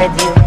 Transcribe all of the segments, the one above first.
I you.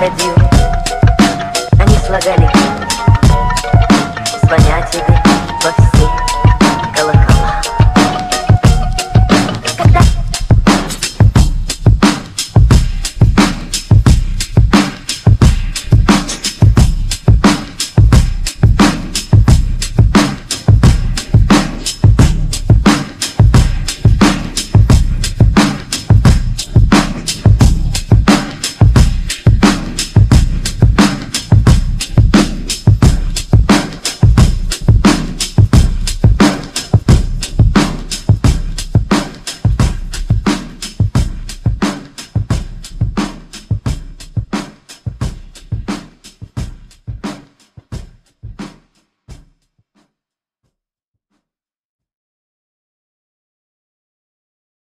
with you.